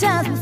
times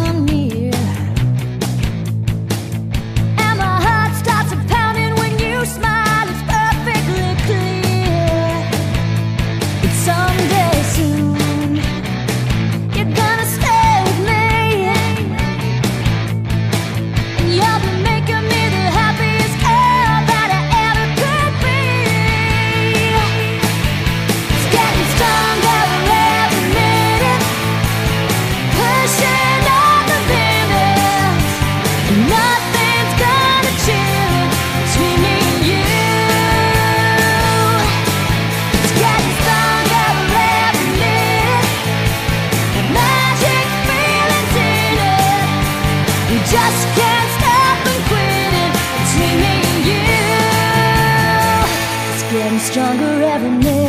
stronger every minute.